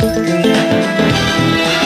Música